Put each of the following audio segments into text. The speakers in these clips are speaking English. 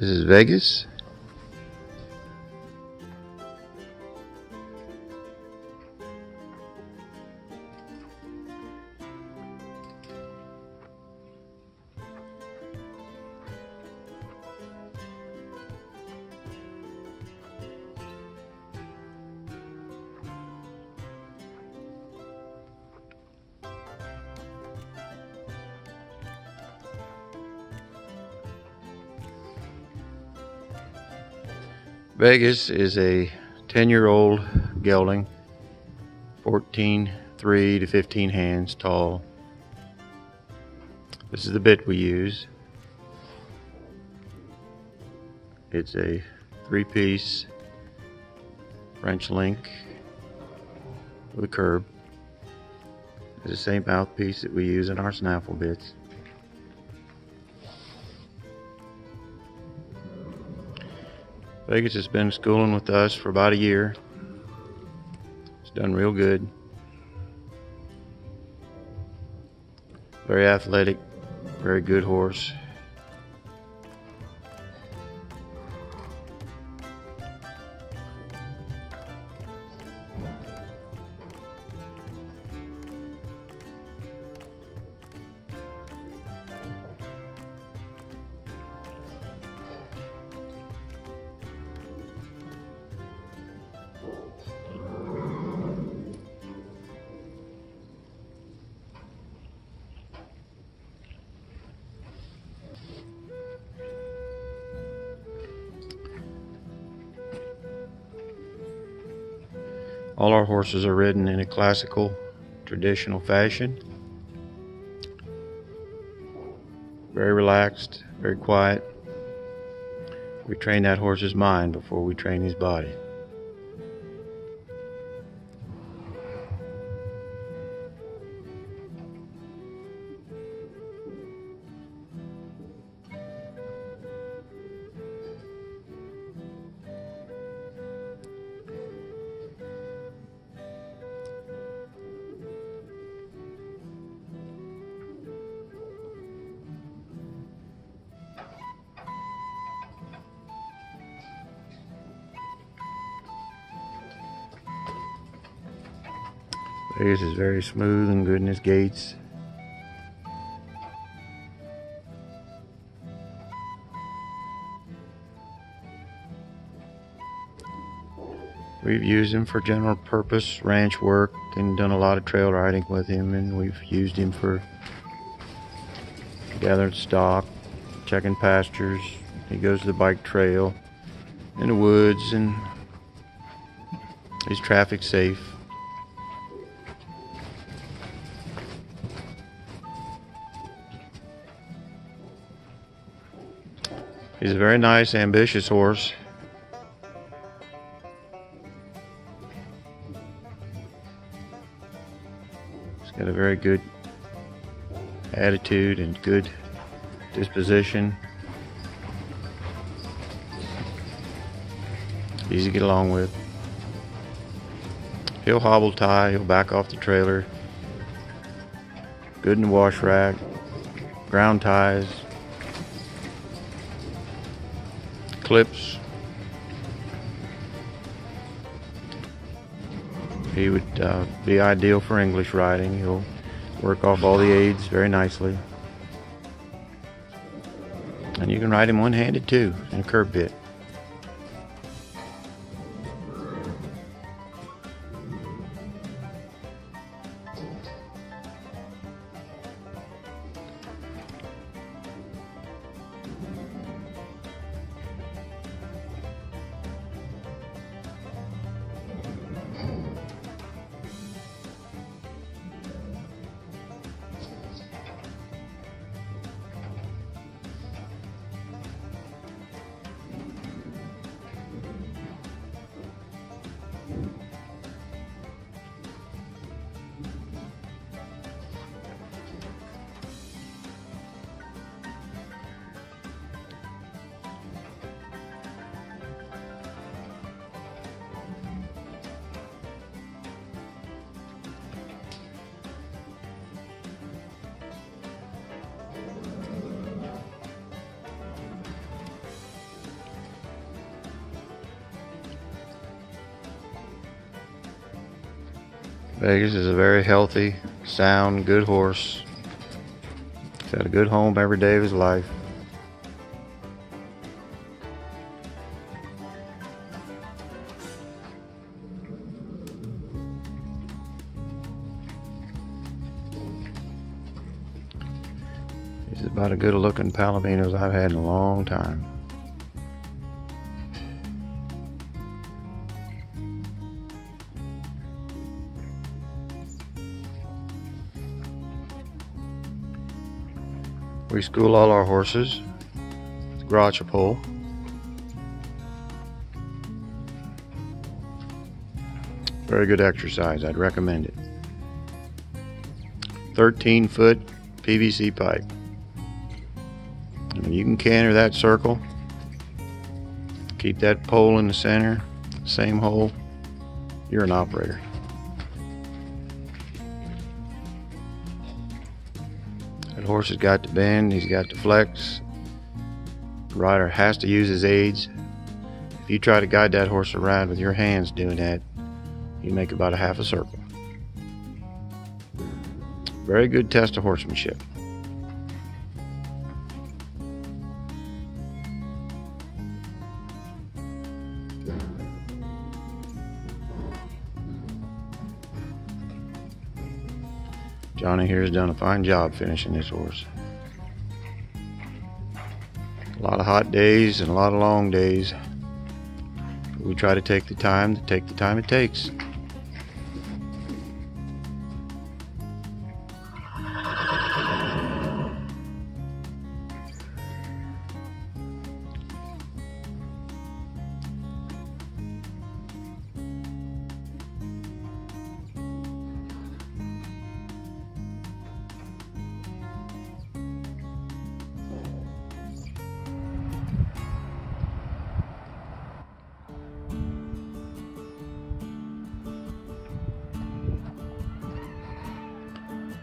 This is Vegas. Vegas is a 10 year old gelding, 14, 3 to 15 hands tall. This is the bit we use. It's a three piece French link with a curb. It's the same mouthpiece that we use in our snaffle bits. Vegas has been schooling with us for about a year. It's done real good. Very athletic, very good horse. All our horses are ridden in a classical, traditional fashion. Very relaxed, very quiet. We train that horse's mind before we train his body. Vegas is very smooth and good in his gaits. We've used him for general purpose ranch work and done a lot of trail riding with him and we've used him for gathering stock, checking pastures. He goes to the bike trail in the woods and he's traffic safe. He's a very nice, ambitious horse. He's got a very good attitude and good disposition. Easy to get along with. He'll hobble tie, he'll back off the trailer. Good in the wash rack. Ground ties. Clips. He would uh, be ideal for English riding. He'll work off all the aids very nicely. And you can ride him one-handed too in a curb bit. Vegas is a very healthy, sound, good horse. He's had a good home every day of his life. He's about as good looking Palomino as I've had in a long time. We school all our horses with garrocha pole. Very good exercise. I'd recommend it. 13 foot PVC pipe. You can canter that circle. Keep that pole in the center, same hole. You're an operator. That horse has got to bend, he's got to flex. The rider has to use his aids. If you try to guide that horse around with your hands doing that, you make about a half a circle. Very good test of horsemanship. Johnny here has done a fine job finishing this horse. A lot of hot days and a lot of long days. We try to take the time to take the time it takes.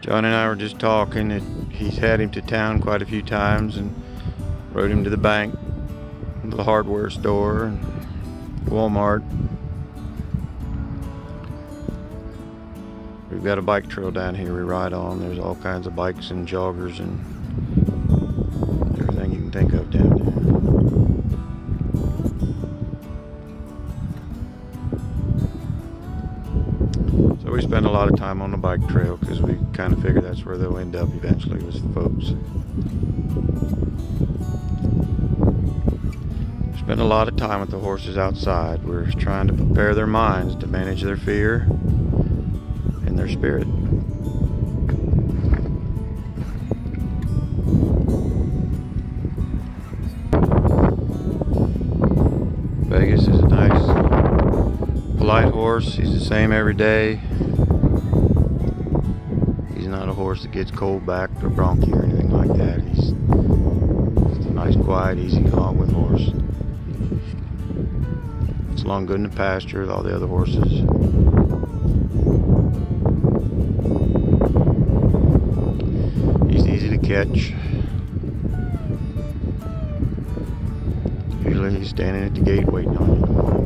John and I were just talking he's had him to town quite a few times and rode him to the bank, the hardware store, and Walmart. We've got a bike trail down here we ride on. There's all kinds of bikes and joggers and on the bike trail because we kind of figured that's where they'll end up eventually with the folks. Spend a lot of time with the horses outside. We're trying to prepare their minds to manage their fear and their spirit. Vegas is a nice, polite horse. He's the same every day horse that gets cold back or bronchi or anything like that. He's just a nice, quiet, easy calm with horse. It's long good in the pasture with all the other horses. He's easy to catch. Usually he's standing at the gate waiting on you.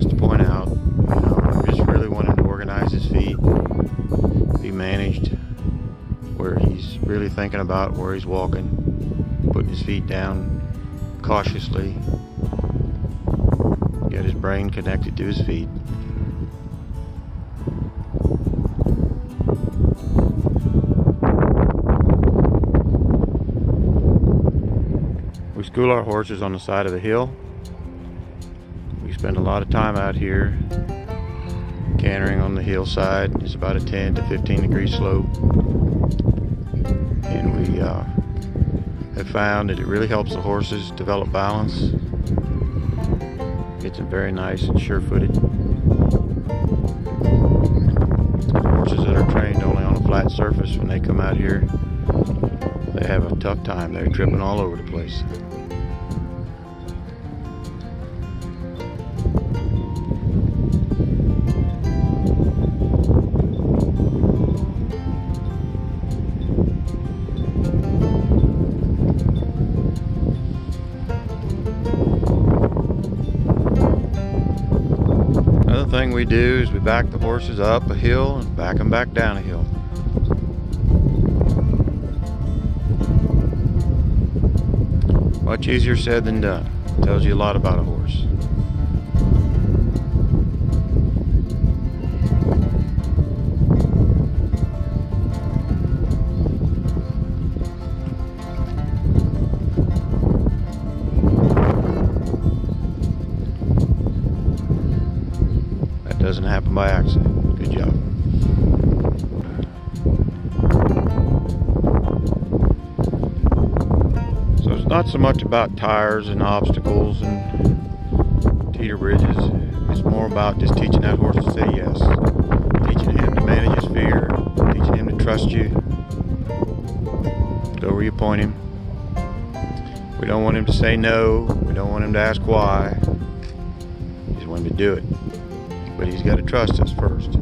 Things to point out. You know, I just really want him to organize his feet, be managed, where he's really thinking about where he's walking, putting his feet down cautiously, get his brain connected to his feet. We school our horses on the side of the hill spend a lot of time out here cantering on the hillside. It's about a 10 to 15 degree slope. And we uh, have found that it really helps the horses develop balance. Gets them very nice and sure-footed. Horses that are trained only on a flat surface, when they come out here, they have a tough time. They're tripping all over the place. We do is we back the horses up a hill and back them back down a hill. Much easier said than done. Tells you a lot about a horse. Doesn't happen by accident. Good job. So it's not so much about tires and obstacles and teeter bridges. It's more about just teaching that horse to say yes. Teaching him to manage his fear. Teaching him to trust you. Go where you point him. We don't want him to say no. We don't want him to ask why. We just want him to do it. But he's got to trust us first.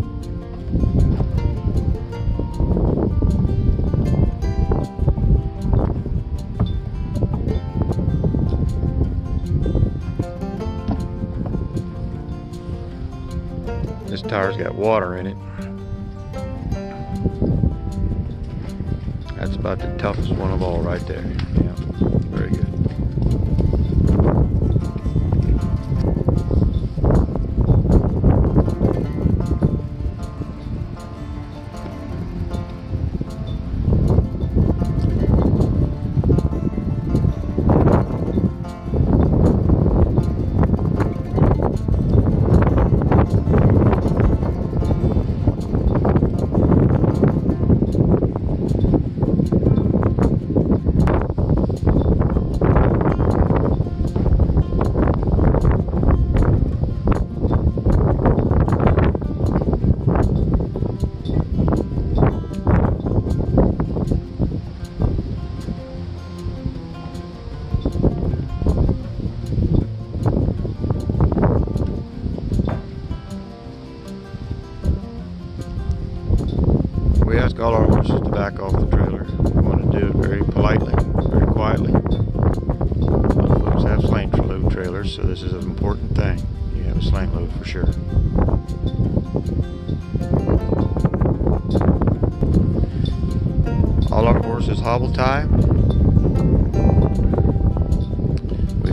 This tire's got water in it. That's about the toughest one of all right there.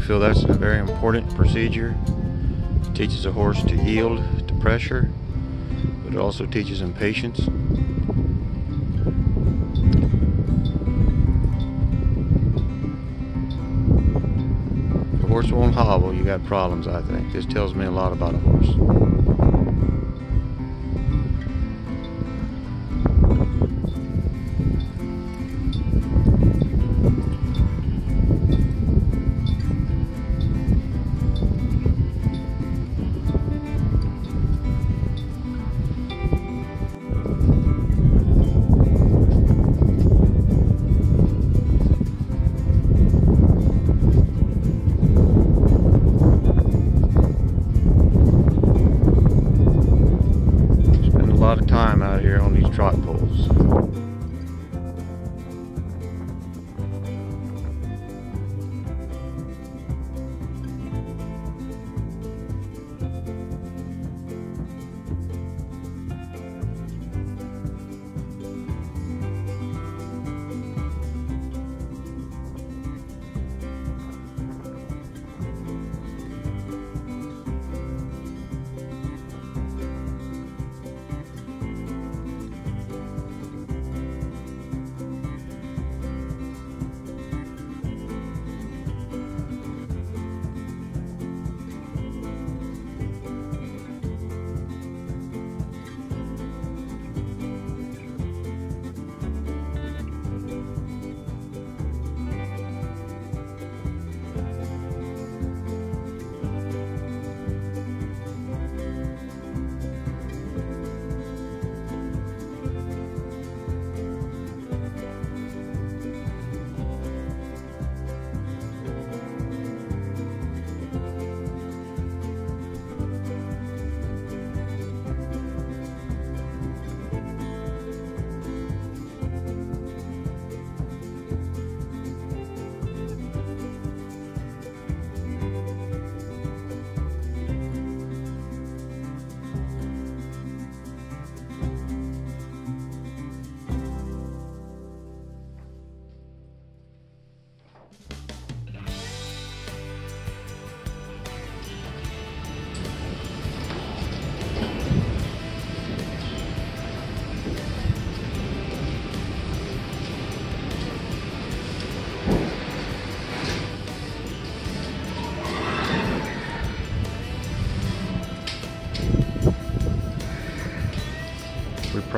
Feel that's a very important procedure. It teaches a horse to yield to pressure, but it also teaches him patience. If a horse won't hobble, you got problems, I think. This tells me a lot about a horse.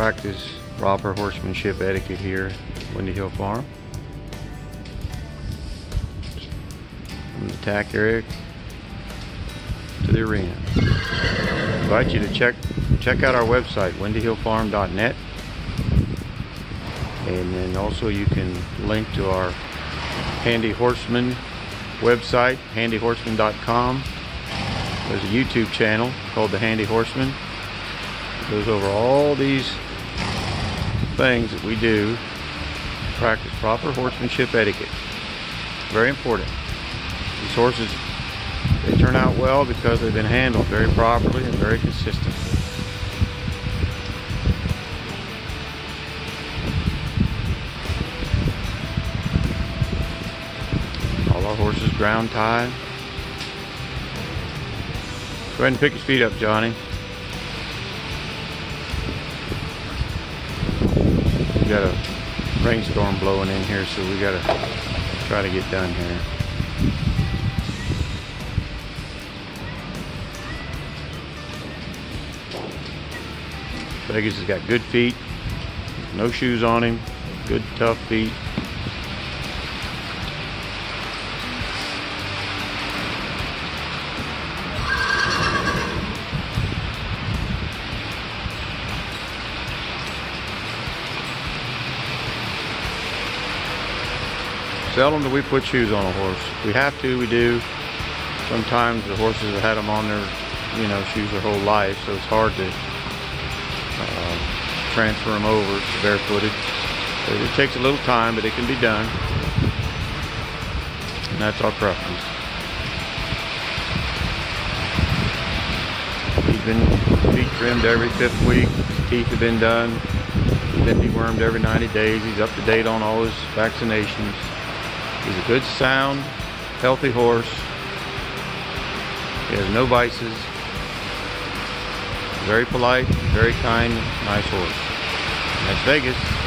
Practice proper horsemanship etiquette here at Windy Hill Farm. From the tack area to the arena. I invite you to check check out our website, windyhillfarm.net. And then also you can link to our Handy Horseman website, handyhorseman.com. There's a YouTube channel called The Handy Horseman. It goes over all these things that we do to practice proper horsemanship etiquette. Very important. These horses, they turn out well because they've been handled very properly and very consistently. All our horses ground tied. Go ahead and pick his feet up, Johnny. Got a rainstorm blowing in here, so we gotta try to get done here. Vegas has got good feet, no shoes on him, good tough feet. Seldom do we put shoes on a horse. We have to, we do. Sometimes the horses have had them on their, you know, shoes their whole life, so it's hard to uh, transfer them over barefooted. So it takes a little time, but it can be done. And that's our preference. He's been feet trimmed every fifth week. His teeth have been done. He's been dewormed every 90 days. He's up to date on all his vaccinations. He's a good, sound, healthy horse. He has no vices. Very polite, very kind, nice horse. That's Vegas.